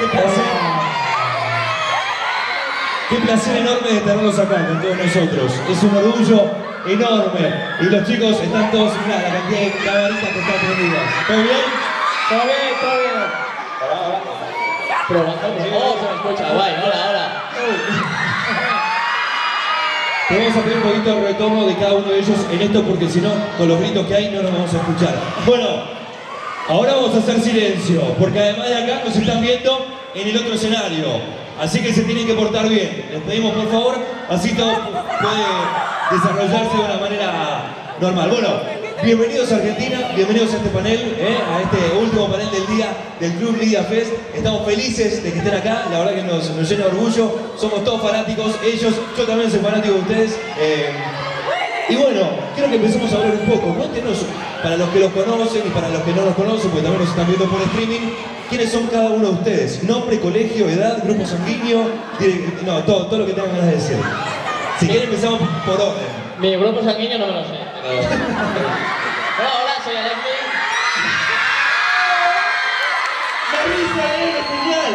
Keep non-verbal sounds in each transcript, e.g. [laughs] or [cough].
Qué placer. Qué placer enorme de tenerlos acá con todos nosotros. Es un orgullo enorme. Y los chicos están todos, mirá, la cantidad de camaritas que están prendidas. ¿Todo bien? Todo bien, todo bien. Hola, hola. Probando. Oh, se me escucha. Guay, hola, hola. Te vamos a pedir un poquito de retorno de cada uno de ellos en esto porque si no, con los gritos que hay no nos vamos a escuchar. Bueno, ahora vamos a hacer silencio porque además de acá nos están viendo en el otro escenario. Así que se tienen que portar bien. Les pedimos por favor, así todo puede desarrollarse de una manera normal. Bueno, bienvenidos a Argentina, bienvenidos a este panel, ¿eh? a este último panel del día del Club Lidia Fest. Estamos felices de que estén acá, la verdad que nos, nos llena de orgullo. Somos todos fanáticos, ellos, yo también soy fanático de ustedes. eh, y bueno, quiero que empecemos a hablar un poco. Cuéntenos, para los que los conocen y para los que no los conocen, porque también nos están viendo por streaming, quiénes son cada uno de ustedes. Nombre, colegio, edad, grupo sanguíneo, no, todo, todo lo que tengan ganas de decir. Si quieren empezamos por orden. Mi grupo sanguíneo no me lo sé. Pero... [laughs] hola, hola, soy Alexi. ¡Marisa, eh! ¡Genial!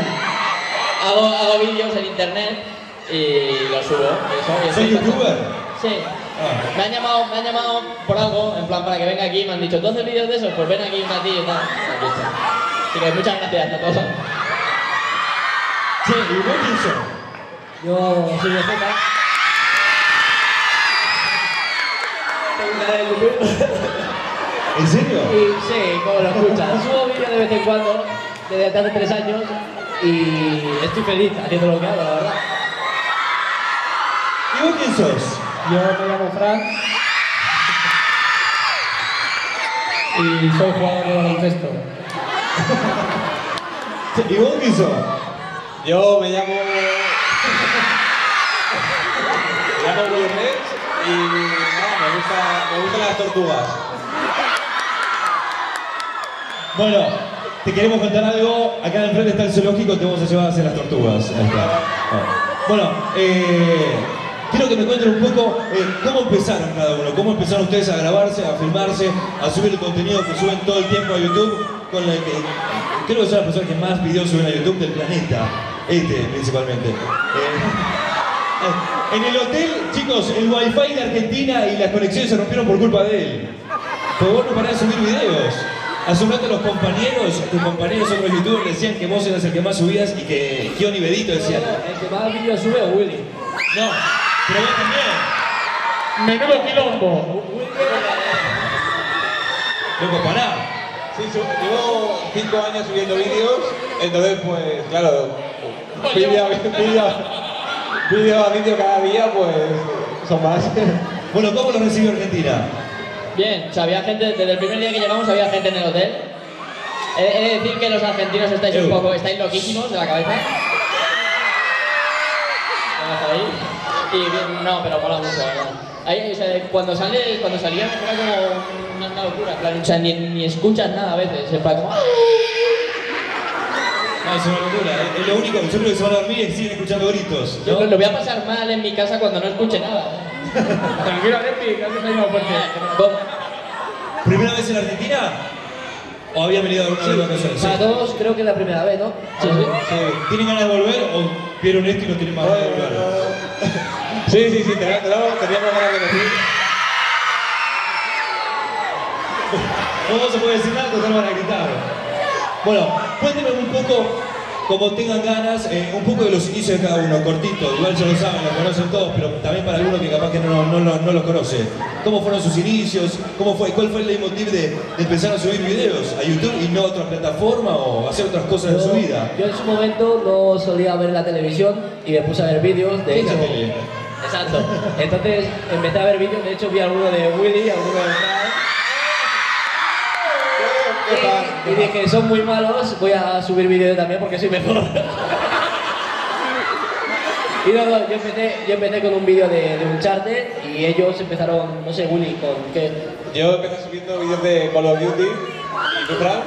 Hago, hago vídeos en internet y los subo. Eso, ¿Soy youtuber? Sí. Ah. Me han llamado, me han llamado por algo, en plan para que venga aquí, me han dicho, ¿tú haces vídeos de esos? Pues ven aquí un y tal. Aquí está. Así que muchas gracias a todos. Sí, ¿y? Yo soy de Z. Tengo un canal de YouTube. ¿En serio? Y sí, como lo escuchas. Subo vídeos de vez en cuando, desde hace tres años, y estoy feliz haciendo lo que hago, la verdad. ¿Y vos quién sos? Yo me llamo Fran. Y soy jugador de baloncesto. [laughs] ¿Y vos quién sos? Yo me llamo. me llamo Will y nada, me, gusta, me gustan las tortugas. Bueno, te queremos contar algo. Acá enfrente está el zoológico, te vamos a llevar a hacer las tortugas. Ahí está. Ah. Bueno, eh, quiero que me cuenten un poco eh, cómo empezaron cada uno, cómo empezaron ustedes a grabarse, a filmarse, a subir el contenido que suben todo el tiempo a YouTube. Con la que, creo que son las personas que más videos suben a YouTube del planeta. Este, principalmente. Eh, en el hotel, chicos, el wifi de Argentina y las conexiones se rompieron por culpa de él. Porque vos no parás de subir videos. Hace un rato los compañeros, tus compañeros otros youtubers decían que vos eras el que más subías y que Gion y Bedito decían, El que más vídeos sube es Willy. no, pero vos también. Menudo quilombo. Loco, pará. Sí, llevo 5 años subiendo vídeos, entonces, pues, claro, vídeo a vídeo, vídeo a vídeo cada día, pues, son más. Bueno, ¿cómo lo recibió Argentina? Bien, o sea, había gente, desde el primer día que llegamos había gente en el hotel. He, he de decir que los argentinos estáis un poco, estáis loquísimos de la cabeza. Vamos ahí. Y bien, no, pero mola mucho, la verdad. Ahí, o sea, cuando sale, cuando salían era como una, una locura, plan, o sea, ni, ni escuchas nada a veces, plan como... "Ah". No, es una locura. Es- Es lo único, yo creo que se van a dormir y siguen escuchando gritos. Yo ¿no? lo voy a pasar mal en mi casa cuando no escuche nada. Tranquilo, ahí más fuerte. ¿Primera vez en Argentina? ¿O habían venido alguna vez vacaciones? Para todos creo que es la primera vez, ¿no? Sí, sí. Sí. ¿Tienen ganas de volver o vieron esto y no tienen más ganas de volver? Sí, sí, sí, tenemos, tenemos- teníamos ganas de decir. No se puede decir nada, total van a gritar. Bueno, cuéntenme un poco, como tengan ganas, eh, un poco de los inicios de cada uno, cortito. Igual ya lo saben, lo conocen todos, pero también para alguno que capaz que no, no, no, no los conoce. ¿Cómo fueron sus inicios? ¿Cómo fue, ¿Cuál fue el leitmotiv de, de empezar a subir videos a YouTube y no a otra plataforma o hacer otras cosas en su vida? Yo en su momento no solía ver la televisión y me puse a ver vídeos, de ¿Qué hecho. Exacto. Entonces empecé a ver vídeos, de hecho vi alguno de Willy, alguno de Fran. Y, y dije, son muy malos, voy a subir vídeo yo también porque soy mejor. Y no, no, yo empecé, yo empecé con un vídeo de, de Uncharted y ellos empezaron, no sé, Willy, con qué. Yo empecé subiendo vídeos de Call of Duty y tú, Fran.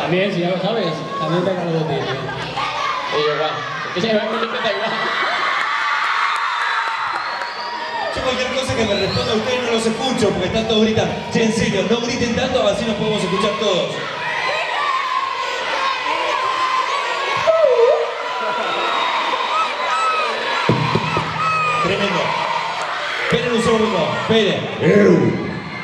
También, si ya lo sabes, también tengo algo de ti. Y yo, igual. Que se me empieza igual. cualquier cosa que me responda a ustedes no los escucho porque están todos gritando. Che, en serio, no griten tanto, así nos podemos escuchar todos. Tremendo. Esperen un segundo, esperen.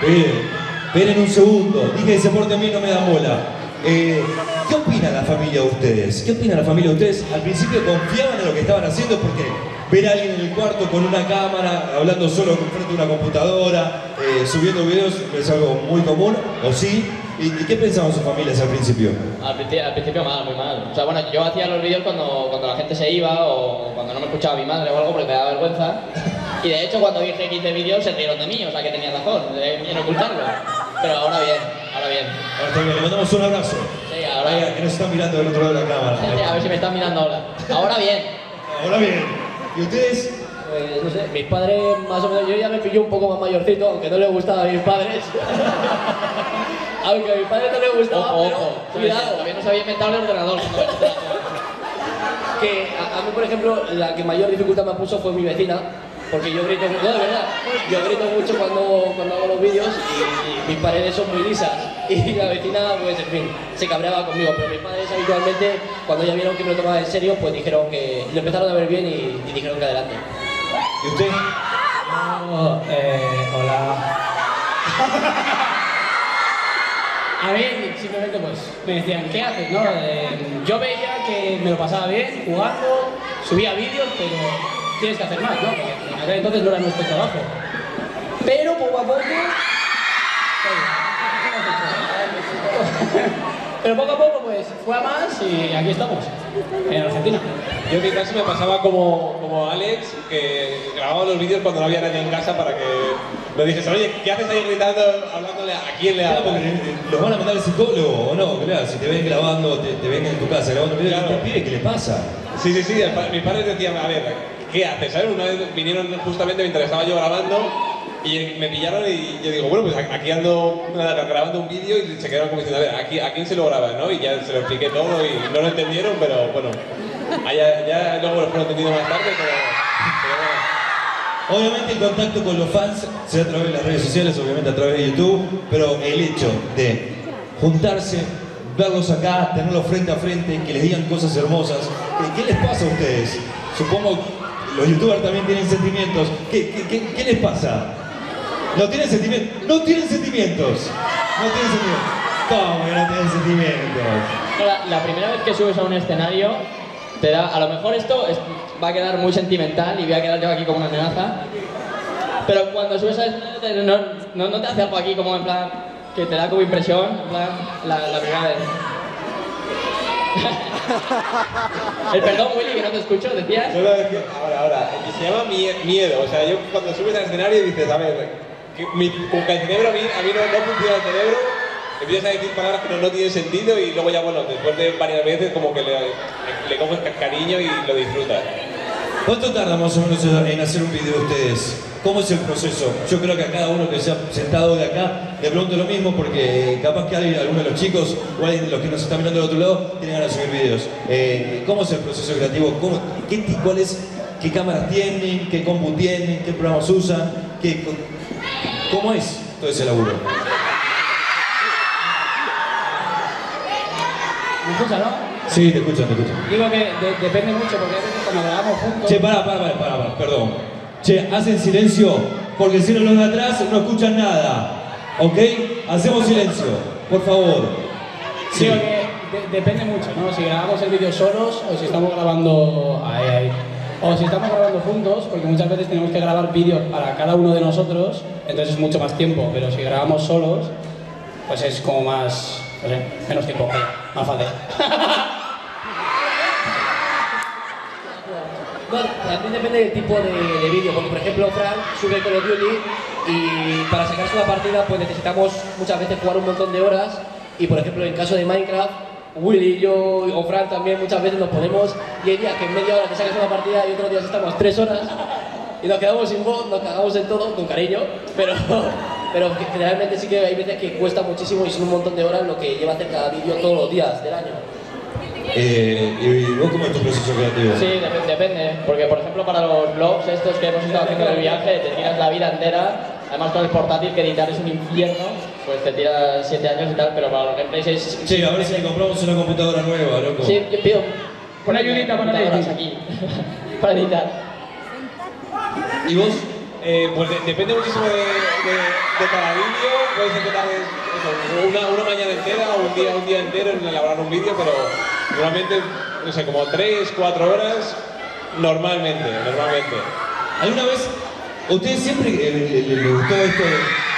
Esperen. Esperen un segundo. Dije que se porten bien, no me dan bola. Eh, ¿Qué opina la familia de ustedes? ¿Qué opina la familia de ustedes? Al principio confiaban en lo que estaban haciendo porque ver a alguien en el cuarto con una cámara, hablando solo frente a una computadora, eh, subiendo videos, es algo muy común, ¿o sí? ¿Y, y qué pensaban sus familias al principio? Al principio, al principio mal, muy mal. O sea, bueno, yo hacía los vídeos cuando, cuando la gente se iba o cuando no me escuchaba mi madre o algo porque me daba vergüenza. Y de hecho, cuando dije que hice vídeos se rieron de mí, o sea que tenía razón en ocultarlo. Pero ahora bien, ahora bien. Ahora bien, le mandamos un abrazo. Sí, Ahora ahora que nos están mirando del otro lado de la Sí, cámara. A ver si me están mirando ahora. Ahora bien. Ahora bien. ¿Y ustedes? Pues no sé, mis padres más o menos, yo ya me pillé un poco más mayorcito, aunque no le gustaba a mis padres. [laughs] aunque a mis padres no les gustaba, Ojo, pero ojo. cuidado. Todavía no sabía inventar el ordenador. Que a, a mí, por ejemplo, la que mayor dificultad me puso fue mi vecina, porque yo grito, no, de verdad, yo grito mucho cuando, cuando hago los vídeos y, mis paredes son muy lisas. Y [laughs] la vecina, pues en fin, se cabreaba conmigo, pero mis padres habitualmente, cuando ya vieron que me lo tomaba en serio, pues dijeron que lo empezaron a ver bien y, y dijeron que adelante. ¿Y usted? Oh, eh, hola. A mí simplemente pues me decían, ¿qué haces? No? Eh, yo veía que me lo pasaba bien jugando, subía vídeos, pero tienes que hacer más, ¿no? Porque en aquel entonces no era nuestro trabajo. Pero poco a poco... Pero poco a poco pues fue a más y aquí estamos, en Argentina. Yo en mi caso me pasaba como, como Alex, que grababa los vídeos cuando no había nadie en casa para que me dijese, oye, ¿qué haces ahí gritando, hablándole a quién le hablas? eh, los van a mandar al psicólogo o no, claro, si te ven grabando, te, te ven en tu casa grabando videos, Claro. ¿qué pide? ¿Qué le pasa? Sí, sí, sí, el pa- mis padres decían, a ver, ¿qué haces? ¿Sabes? Una vez vinieron justamente mientras estaba yo grabando y me pillaron y yo digo, bueno, pues aquí ando grabando un vídeo y se quedaron como diciendo, a ver, ¿a quién, se lo grabas? ¿no? Y ya se lo expliqué todo y no lo entendieron, pero bueno, ya, ya luego lo fueron entendiendo más tarde, pero... Obviamente el contacto con los fans se da a través de las redes sociales, obviamente a través de YouTube, pero el hecho de juntarse, verlos acá, tenerlos frente a frente, que les digan cosas hermosas, ¿qué, les pasa a ustedes? Supongo los youtubers también tienen sentimientos. ¿Qué, qué, qué- qué les pasa? ¿No tienen sentimientos? No tienen sentimientos. No tienen sentimientos. ¿Cómo que no tienen sentimientos? La, la primera vez que subes a un escenario, te da, a lo mejor esto es- va a quedar muy sentimental y voy a quedar yo aquí como una amenaza, pero cuando subes al escenario te- no, no, no te hace algo aquí como en plan, que te da como impresión, en plan, la, la primera vez. [laughs] El perdón, Willy, que no te escucho, decías. No, no, es que ahora, ahora, y se llama mie- miedo. O sea, yo cuando subes al escenario dices, a ver, mi, como que el cerebro a mí, a mí no, no funciona el cerebro, empiezas a decir palabras que no, no tienen sentido y luego ya, bueno, después de varias veces como que le, le, coges ca- cariño y lo disfrutas. ¿Cuánto tarda más o menos en hacer un video ustedes? ¿Cómo es el proceso? Yo creo que a cada uno que se ha sentado de acá le pregunto lo mismo porque capaz que alguien, alguno de los chicos o alguien de los que nos está mirando del otro lado tienen ganas de subir videos. Eh, ¿Cómo es el proceso creativo? ¿Cómo, qué, ti- cuáles, ¿Qué cámaras tienen? ¿Qué compu tienen? ¿Qué programas usan? ¿Qué, ¿Cómo es todo ese laburo? ¿Me escucha, no? Sí, te escuchan, te escuchan. Digo que de- depende mucho porque a veces cuando grabamos juntos... Che, pará, pará, pará, pará, pará, perdón. Che, hacen silencio, porque si no los de atrás no escuchan nada. ¿Ok? Hacemos silencio, por favor. Sí. Digo que de- depende mucho, ¿no? Si grabamos el vídeo solos o si estamos grabando... Ahí, ahí. O si estamos grabando juntos, porque muchas veces tenemos que grabar vídeos para cada uno de nosotros, entonces es mucho más tiempo, pero si grabamos solos, pues es como más... menos tiempo, más fácil. [laughs] Bueno, también depende del tipo de, de vídeo, porque por ejemplo Frank sube Call of Duty y para sacarse una partida pues necesitamos muchas veces jugar un montón de horas y por ejemplo en caso de Minecraft, Willy, yo o Frank también muchas veces nos ponemos y hay días que en media hora te sacas una partida y otros días estamos tres horas y nos quedamos sin voz, nos cagamos en todo, con cariño, pero, [laughs] pero generalmente sí que hay veces que cuesta muchísimo y son un montón de horas lo que lleva a hacer cada vídeo todos los días del año. Eh, ¿Y vos cómo es tu proceso creativo? Sí, dep- depende, porque por ejemplo para los vlogs estos que hemos estado haciendo del viaje, te tiras la vida entera, además con el portátil que editar es un infierno, pues te tiras 7 años y tal, pero para los gameplays es... Che, a ver si le compramos una computadora nueva, loco. Sí, yo pido... Pon ayudita, computadoras ayudita. aquí, [laughs] para editar. ¿Y vos? Eh, pues de- depende muchísimo de, de- de cada vídeo. Puede ser que tardes eso, una, una mañana entera o un día, un día entero en elaborar un vídeo, pero normalmente, no sé, como 3, 4 horas, normalmente, normalmente. ¿Alguna vez, a ustedes siempre eh, le, le- le gustó esto de...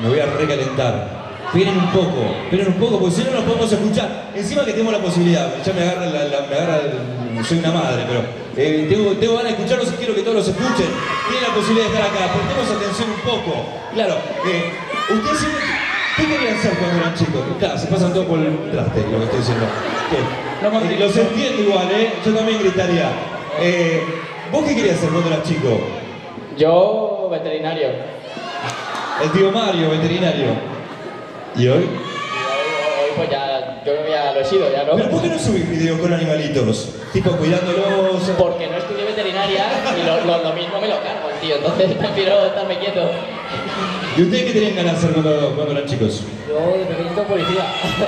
Me voy a recalentar. Esperen un poco, esperen un poco, porque si no nos podemos escuchar. Encima que tengo la posibilidad, ya me agarra, la, la- me agarra el- soy una madre, pero eh, tengo, tengo ganas de escucharlos y quiero que todos los escuchen. Tienen la posibilidad de estar acá, prestemos atención un poco. Claro, eh, ustedes siempre, ¿qué querían hacer cuando eran chicos? Claro, se pasan todo por el traste, lo que estoy diciendo. Eh, los entiendo igual, ¿eh? Yo también gritaría. Eh, ¿Vos qué querías hacer cuando eras chico? Yo, veterinario. El tío Mario, veterinario. ¿Y hoy? Hoy, pues ya, yo que ya lo he sido, ya no. ¿Pero por qué no subís videos con animalitos? Tipo cuidándolos. Porque no estudié veterinaria y lo, lo- lo mismo me lo cargo, tío. Entonces [laughs] prefiero estarme quieto. ¿Y ustedes qué tenían ganas de hacer cuando, cuando eran chicos? Yo de pequeñito policía.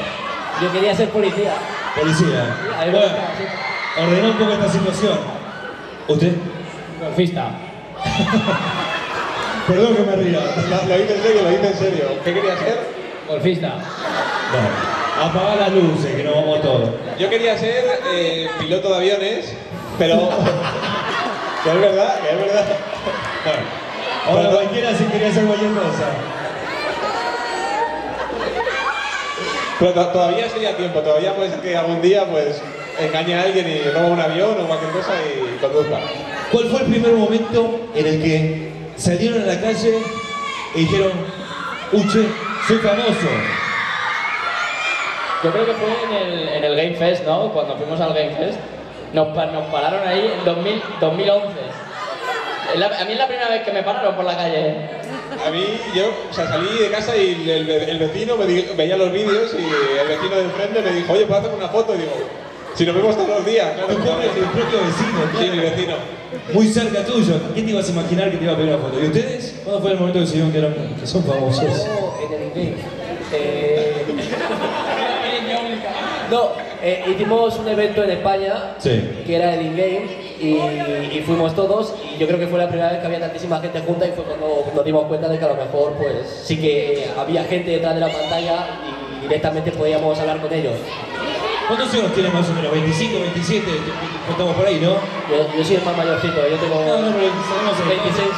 [laughs] Yo quería ser policía. Policía. me Bueno, sí. ordená un poco esta situación. ¿Usted? Golfista. [laughs] Perdón que me ría. Lo, lo hice en serio, lo hice en serio. ¿Qué quería ser? Golfista. Bueno, apaga las luces, que nos vamos todos. Yo quería ser eh, piloto de aviones, pero. [laughs] que es verdad, que es verdad. Bueno, ahora cualquiera se quería hacer cualquier cosa. Pero to- todavía sería tiempo, todavía puede ser que algún día pues engañe a alguien y roba un avión o cualquier cosa y conduzca. ¿Cuál fue el primer momento en el que salieron a la calle y dijeron, Uche, soy famoso? Yo creo que fue en el, en el Game Fest, ¿no? Cuando fuimos al Game Fest. Nos, nos pararon ahí en 2000 2011. Es la- a mí es la primera vez que me pararon por la calle. A mí, yo, o sea, salí de casa y el, el vecino me di- veía los vídeos y el vecino de enfrente me dijo, oye, ¿puedo hacerme una foto? Y digo, si nos vemos todos los días, claro. Tu propio, tu propio vecino, Sí, mi vecino. Muy cerca tuyo. ¿Quién te ibas a imaginar que te iba a pedir una foto? ¿Y ustedes? ¿Cuándo fue el momento que se dieron que, eran, que son famosos? En el in-game. Eh, no, eh, hicimos un evento en España Sí. que era el in-game y, y fuimos todos y yo creo que fue la primera vez que había tantísima gente junta y fue cuando nos dimos cuenta de que a lo mejor pues sí que había gente detrás de la pantalla y directamente podíamos hablar con ellos. ¿Cuántos años tienes más o menos? ¿25, 27? Estamos por ahí, ¿no? Yo, yo soy el más mayorcito, yo tengo No, no, el 26.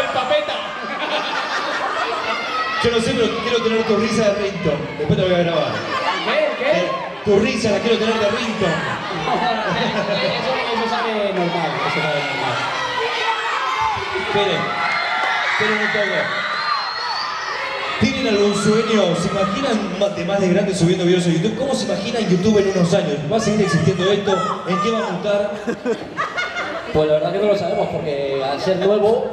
¡El papeta! Yo no sé, pero quiero tener tu risa de Rington. Después te lo voy a grabar. ¿Qué? Eh, Tu risa la quiero tener de Rington. eso, eso sale normal, eso sale normal. Esperen. Esperen un poco. ¿Tienen algún sueño? ¿Se imaginan ma- de más de grande subiendo videos a YouTube? ¿Cómo se imaginan YouTube en unos años? ¿Va a seguir existiendo esto? ¿En qué va a mutar? Pues la verdad que no lo sabemos, porque al ser nuevo,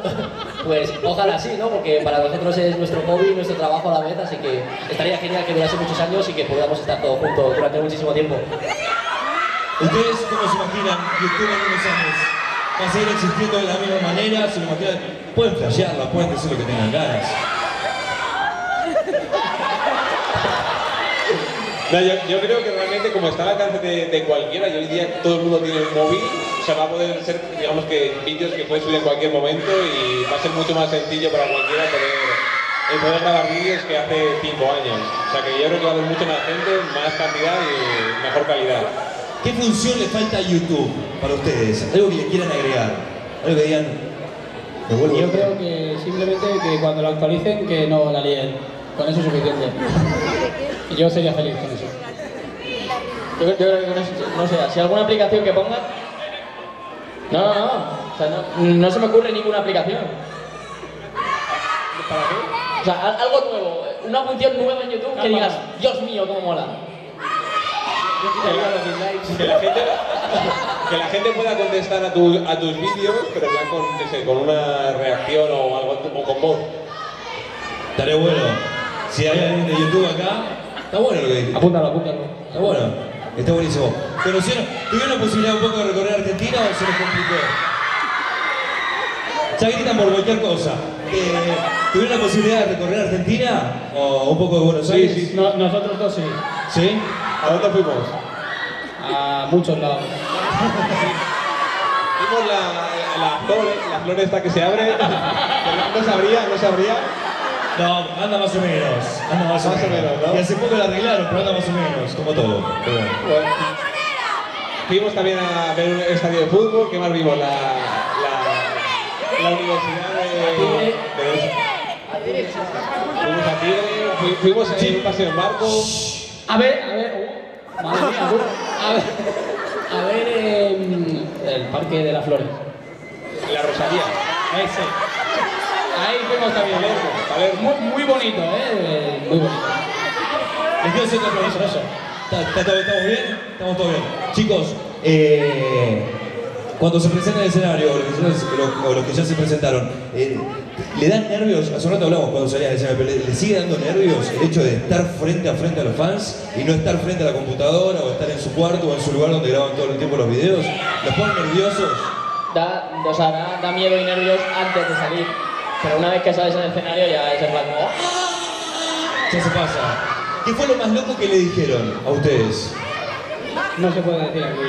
pues ojalá sí, ¿no? Porque para nosotros es nuestro hobby, nuestro trabajo a la vez, así que estaría genial que durase muchos años y que podamos estar todos juntos durante muchísimo tiempo. ¿Ustedes cómo se imaginan YouTube en unos años? ¿Va a seguir existiendo de la misma manera? ¿Se lo imaginan? Pueden flashearla, pueden decir lo que tengan ganas. No, yo, yo creo que realmente como está al alcance de, de cualquiera y hoy día todo el mundo tiene un móvil, o sea, va a poder ser, digamos que vídeos que puedes subir en cualquier momento y va a ser mucho más sencillo para cualquiera poder, el poder grabar vídeos que hace 5 años. O sea que yo creo que va a haber mucha más gente, más cantidad y mejor calidad. ¿Qué función le falta a YouTube para ustedes? Algo que le quieran agregar. Algo que digan. Yo creo que simplemente que cuando lo actualicen que no la líen. Con eso es suficiente. Y yo sería feliz con eso. Yo, yo creo que no, sé- no sé, si alguna aplicación que ponga. No, no, no. O sea, no, no se me ocurre ninguna aplicación. ¿Para qué? O sea, al- algo nuevo, una función nueva en YouTube que digas, Dios mío, cómo mola. Que la gente, que la gente pueda contestar a, tu- a tus vídeos, pero plan con, con una reacción o algo o con voz. Estaría bueno. Si hay alguien de YouTube acá, está bueno lo que dije. Apúntalo, apúntalo. Está bueno. Está buenísimo. ¿Conocieron? ¿Tuvieron la posibilidad un poco de recorrer Argentina o se les complicó? Ya gritan por cualquier cosa. Eh, ¿Tuvieron la posibilidad de recorrer Argentina o un poco de Buenos Aires? No- nosotros dos sí. ¿Sí? ¿A dónde fuimos? A muchos lados. Vimos la, la flor, la flor esta que se abre. [laughs] no sabría, no sabría. No, anda más o menos. Anda más, o Más o menos. menos, ¿no? Y hace poco la arreglaron, pero anda más o menos, como todo. Pero bueno. Bueno, fuimos también a ver un estadio de fútbol. ¿Qué más vimos? La, la, la universidad de. de fuimos a Tigre, fui- fuimos en un paseo en barco. A ver, a ver. uh, madre mía. A ver. A ver em, el Parque de las Flores. La Rosalía. Ese. Ahí fuimos también. Palermo, Palermo. Muy, muy bonito, ¿eh? Muy bonito. ¿Está, está todo, ¿Estamos bien? Estamos todos bien. Chicos, eh, cuando se presenta el escenario, o los, que ya- se presentaron, eh, ¿le dan nervios? Hace un rato hablamos cuando salía del escenario, pero ¿le, sigue dando nervios el hecho de estar frente a frente a los fans y no estar frente a la computadora o estar en su cuarto o en su lugar donde graban todo el tiempo los videos? ¿Los ponen nerviosos? O sea, da, da miedo y nervios antes de salir. Pero una vez que sales en el escenario ya es en plan como... Ya se pasa. ¿Qué fue lo más loco que le dijeron a ustedes? No se puede decir aquí.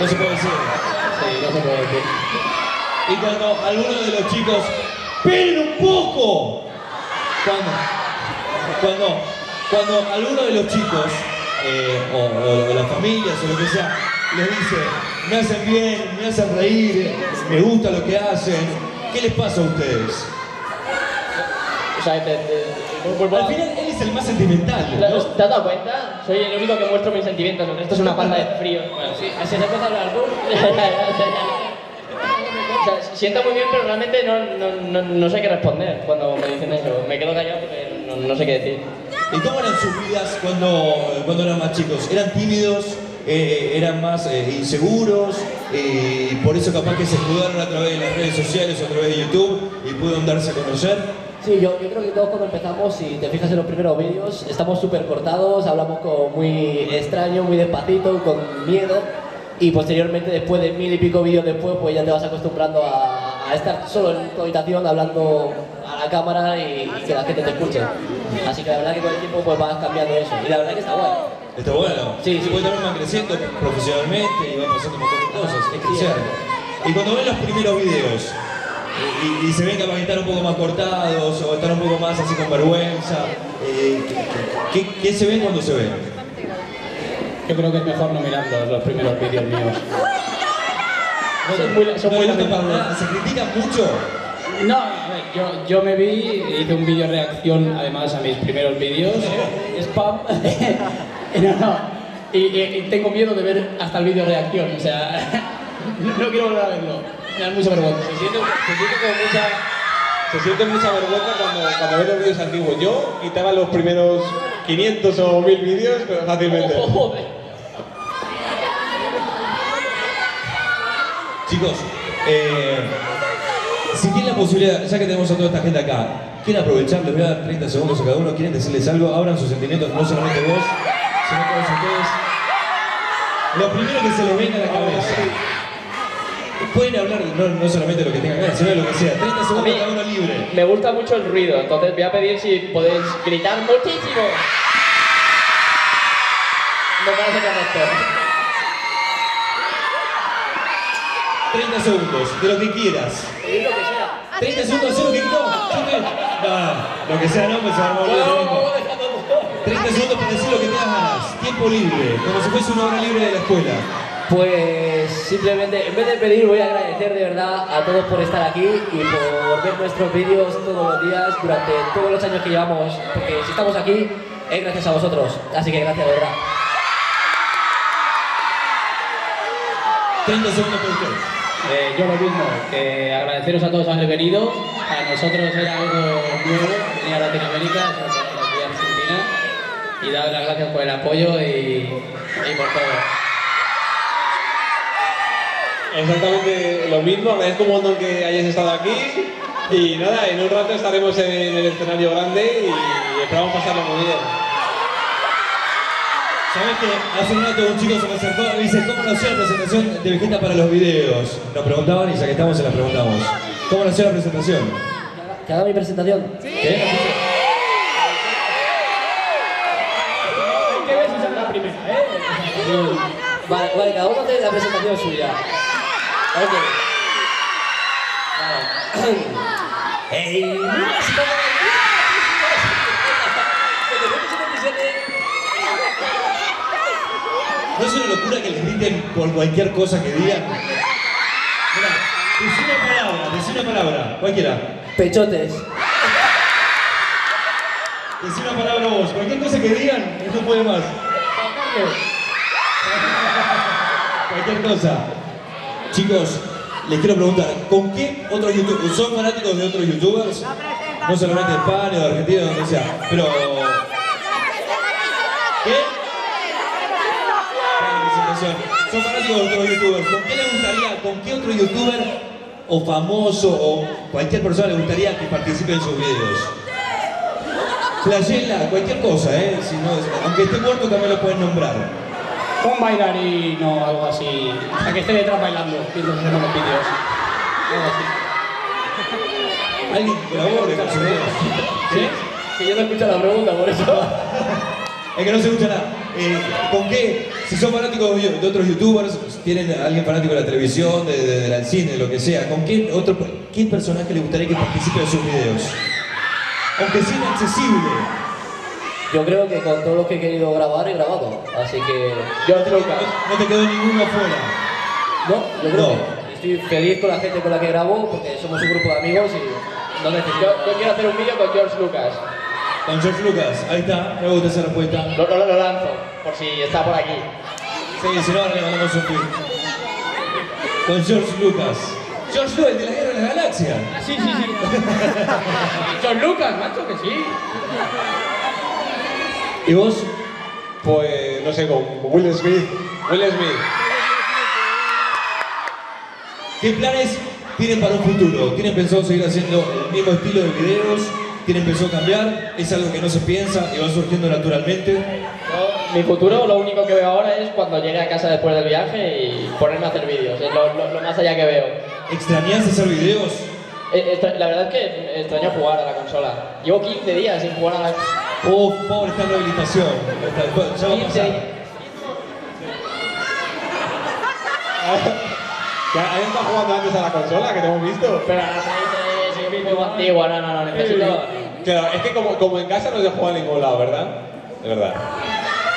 No se puede decir. Sí, no se puede decir. Y cuando alguno de los chicos, ¡esperen un poco! Cuando, cuando, cuando alguno de los chicos, eh, o, o- o las familias o lo que sea, les dice, me hacen bien, me hacen reír, me gusta lo que hacen, ¿qué les pasa a ustedes? O sea, te, te- vuelvo a- Al final él es el más sentimental, ¿no? ¿Te has dado cuenta? Soy el único que muestro mis sentimientos, el resto es una panda de frío. Bueno, sí. Así se empieza a hablar tú. O sea, siento muy bien, pero realmente no, no, no, no sé qué responder cuando me dicen eso. Me quedo callado porque no, no sé qué decir. ¿Y cómo eran sus vidas cuando, cuando eran más chicos? ¿Eran tímidos? Eh, ¿Eran más eh, inseguros? Eh, y por eso capaz que se escudaron a través de las redes sociales o a través de YouTube y pudieron darse a conocer. Sí, yo, yo creo que todos cuando empezamos, si te fijas en los primeros vídeos, estamos súper cortados, hablamos como muy extraño, muy despacito, con miedo. Y posteriormente, después de mil y pico vídeos después, pues ya te vas acostumbrando a, a estar solo en tu habitación hablando a la cámara y, y que la gente te escuche. Así que la verdad que con el tiempo pues vas cambiando eso. Y la verdad que está guay. Está bueno. Sí, sí. También van creciendo profesionalmente y van pasando un montón de cosas. Es crecer. Y cuando ven los primeros videos y, y- se ven capaz que están un poco más cortados o están un poco más así con vergüenza, eh, ¿qué, qué- qué se ven cuando se ven? Yo creo que es mejor no mirarlos, los primeros vídeos míos. Son muy, son ¿No muy para nada? ¿Se critican mucho? No, a ver, yo, yo me vi, hice un vídeo reacción además a mis primeros vídeos, [laughs] spam, y [laughs] no, no, y, y- y tengo miedo de ver hasta el vídeo reacción, o sea, no, [laughs] no quiero volver a verlo, me da mucha vergüenza. Se siente, se siente como mucha. Se siente mucha vergüenza cuando, cuando ves los vídeos antiguos. Yo quitaba los primeros 500 o 1000 vídeos pero fácilmente. Joder. Chicos, eh, si tienen la posibilidad, ya que tenemos a toda esta gente acá, quieren aprovechar, les voy a dar 30 segundos a cada uno, quieren decirles algo, abran sus sentimientos, no solamente vos, sino todos ustedes. Lo primero que se les venga a la cabeza. Pueden hablar no, no solamente de lo que tengan ganas, sino de lo que sea. 30 A segundos cada uno libre. me gusta mucho el ruido, entonces voy a pedir si podéis gritar muchísimo. Me parece correcto. 30 segundos, de lo que quieras. Pedir lo que sea. 30 segundos, hacer lo que no. No, no, lo que sea, no, se tiempo. 30 segundos para decir lo que tengas ganas. Tiempo libre, como si fuese una hora libre de la escuela. Pues simplemente, en vez de pedir, voy a agradecer de verdad a todos por estar aquí y por ver nuestros vídeos todos los días durante todos los años que llevamos, porque si estamos aquí es gracias a vosotros, así que gracias de verdad. 30 segundos. Eh, yo lo mismo, que agradeceros a todos haber venido, para nosotros era algo nuevo, venir a Latinoamérica, aquí a Argentina, y daros las gracias por el apoyo y, y por todo. Exactamente lo mismo, agradezco un montón que hayáis estado aquí. Y nada, en un rato estaremos en el escenario grande y esperamos pasarlo muy bien. ¿Sabés que hace un rato un chico se me acercó y me dice, ¿cómo nació la presentación de Vegeta para los videos? Nos preguntaban y ya que estamos se la preguntamos. ¿Cómo nació la presentación? Que haga mi presentación. ¿Qué? Primera, ¿eh? Vale, vale, cada uno tiene la presentación suya. Ok. Vale. ¡Ey! ¡Mira, si todo el día! 777. ¿No es una locura que les griten por cualquier cosa que digan? Mira, decí una palabra, decí una palabra, cualquiera. Pechotes. Decí una palabra vos, cualquier cosa que digan, no puede más. [laughs] Cualquier cosa. Chicos, les quiero preguntar, ¿con qué otros youtubers? ¿Son fanáticos de otros youtubers? No solamente de España, de Argentina, de donde sea. Pero. ¿Qué? Son fanáticos de otros youtubers. ¿Con qué les gustaría, con qué otro youtuber o famoso o cualquier persona le gustaría que participe en sus videos? Flagela, cualquier cosa, ¿eh? Si no, aunque esté muerto también lo pueden nombrar. Un bailarín o algo así. A que esté detrás bailando, hacemos los vídeos. Algo así. Alguien sus videos. ¿Sí? Que yo no escucho la pregunta, por eso. [laughs] Es que no se escucha nada. Eh, ¿Con qué? Si son fanáticos de de otros youtubers, tienen a alguien fanático de la televisión, de, de- del cine, de lo que sea, ¿con qué otro qué personaje le gustaría que participe en sus videos? Aunque sea inaccesible. Yo creo que con todos los que he querido grabar he grabado. Así que. George Lucas. No te quedó ninguno afuera. No, yo creo No. que estoy feliz con la gente con la que grabo porque somos un grupo de amigos y no necesito. Yo, yo quiero hacer un vídeo con George Lucas. Con George Lucas, ahí está, me gusta esa respuesta. Lo, lo, lo lanzo, por si está por aquí. Sí, si no, le mandamos un tweet. Con George Lucas. George Lucas, el de la Guerra de las Galaxias. Sí, sí, sí. [laughs] George Lucas, macho, que sí. ¿Y vos? Pues no sé, con Will Smith. Will Smith. ¿Qué planes tienen para un futuro? ¿Tienen pensado seguir haciendo el mismo estilo de videos? ¿Tienen pensado cambiar? ¿Es algo que no se piensa y va surgiendo naturalmente? Yo, mi futuro, lo único que veo ahora es cuando llegue a casa después del viaje y ponerme a hacer vídeos. Es lo, lo- lo más allá que veo. ¿Extrañás hacer videos? Eh, La verdad es que extraño jugar a la consola. Llevo 15 días sin jugar a la Oh, pobre, está en rehabilitación. Ya va a 15 pasar. ¿Que ¿Alguien está jugando antes a la consola que te hemos visto? Pero la 33, soy muy antigua, no, no, no, necesito... Claro, es que como, como en casa no se juega a ningún lado, ¿verdad? De verdad.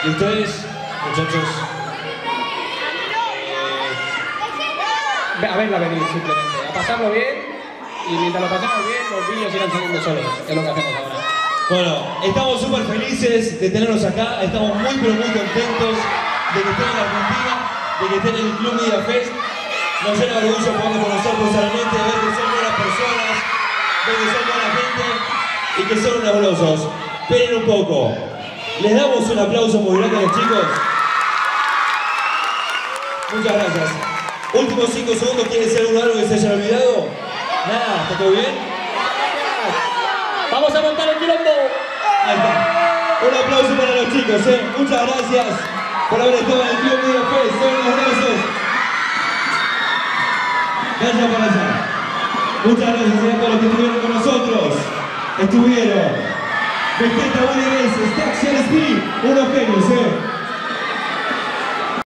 ¿Y ustedes, muchachos? Ve- A verla venir simplemente, a pasarlo bien y mientras lo pasemos bien los vídeos irán saliendo solos, es lo que hacemos ahora. Bueno, estamos súper felices de tenerlos acá, estamos muy pero muy contentos de que estén en Argentina, de que estén en el Club Media Fest. Nos llena de orgullo poder conocer personalmente, ver que son buenas personas, ver que son buena gente y que son unos. Esperen un poco. ¿Les damos un aplauso muy grande a los chicos? Muchas gracias. Últimos 5 segundos, ¿quiere decir algo algo que se haya olvidado? Nada, ¿está todo bien? ¡Vamos a montar el quilombo! Ahí. Un aplauso para los chicos, ¿eh? Muchas gracias por haber estado en el Club Medio Fest. Unos grosos. Vaya para allá. Muchas gracias a todos los que estuvieron con nosotros. Estuvieron Vegeta Bonegues, Staxian Speed, unos genios, ¿eh?